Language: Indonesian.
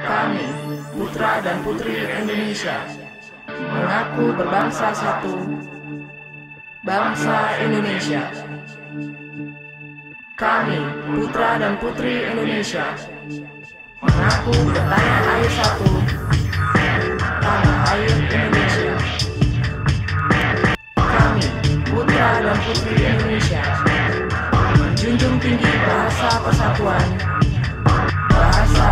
Kami, putra dan putri Indonesia, mengaku berbangsa satu, bangsa Indonesia. Kami, putra dan putri Indonesia, mengaku bertanah air satu, tanah air Indonesia. Kami, putra dan putri Indonesia, menjunjung tinggi bahasa persatuan, bahasa